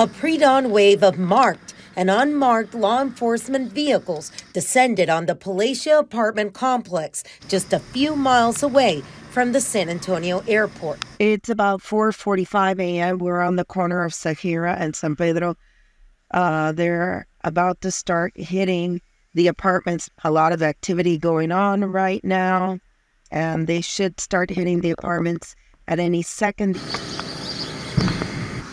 A pre dawn wave of marked and unmarked law enforcement vehicles descended on the Palacio apartment complex just a few miles away from the San Antonio airport. It's about 4:45 a.m. We're on the corner of Sajira and San Pedro. Uh, they're about to start hitting the apartments. A lot of activity going on right now, and they should start hitting the apartments at any second.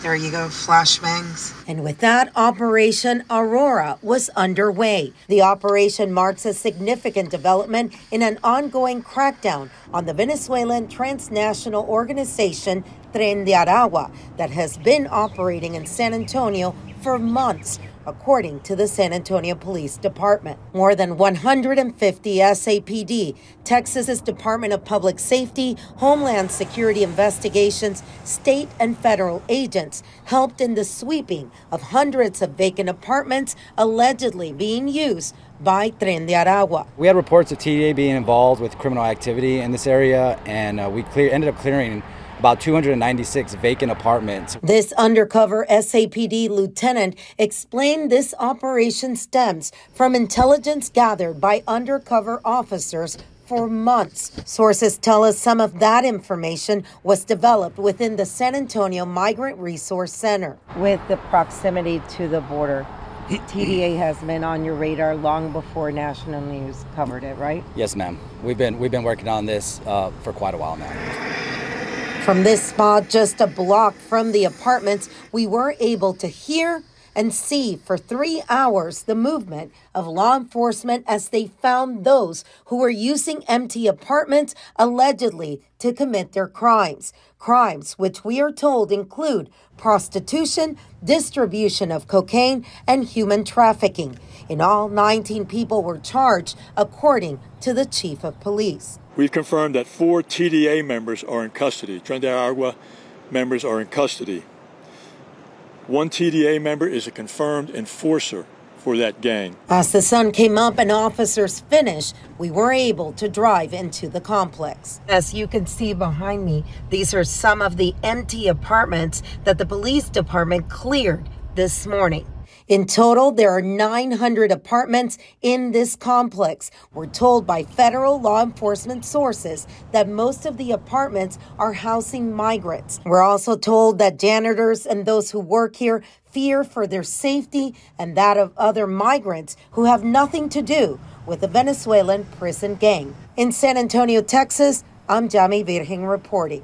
There you go, flashbangs. And with that, Operation Aurora was underway. The operation marks a significant development in an ongoing crackdown on the Venezuelan transnational organization Tren de Aragua that has been operating in San Antonio for months according to the San Antonio Police Department. More than 150 SAPD, Texas's Department of Public Safety, Homeland Security investigations, state and federal agents helped in the sweeping of hundreds of vacant apartments allegedly being used by Tren de Aragua. We had reports of TDA being involved with criminal activity in this area, and uh, we clear, ended up clearing about 296 vacant apartments. This undercover SAPD lieutenant explained this operation stems from intelligence gathered by undercover officers for months. Sources tell us some of that information was developed within the San Antonio Migrant Resource Center. With the proximity to the border, TDA has been on your radar long before national news covered it, right? Yes, ma'am. We've been we've been working on this uh, for quite a while now. From this spot, just a block from the apartments, we were able to hear and see for three hours the movement of law enforcement as they found those who were using empty apartments allegedly to commit their crimes. Crimes which we are told include prostitution, distribution of cocaine, and human trafficking. In all, 19 people were charged, according to the chief of police. We've confirmed that four TDA members are in custody. Tren de Aragua members are in custody. One TDA member is a confirmed enforcer for that gang. As the sun came up and officers finished, we were able to drive into the complex. As you can see behind me, these are some of the empty apartments that the police department cleared this morning. In total, there are 900 apartments in this complex. We're told by federal law enforcement sources that most of the apartments are housing migrants. We're also told that janitors and those who work here fear for their safety and that of other migrants who have nothing to do with the Venezuelan prison gang. In San Antonio, Texas, I'm Jami Virgen reporting.